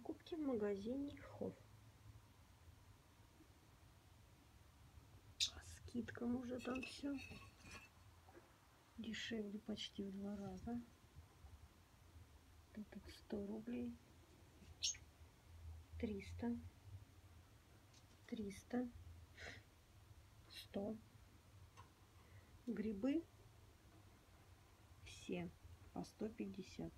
покупки в магазине Хофф. Скидкам уже там все. Дешевле почти в два раза. Тут 100 рублей. 300. 300. 100. Грибы все по 150.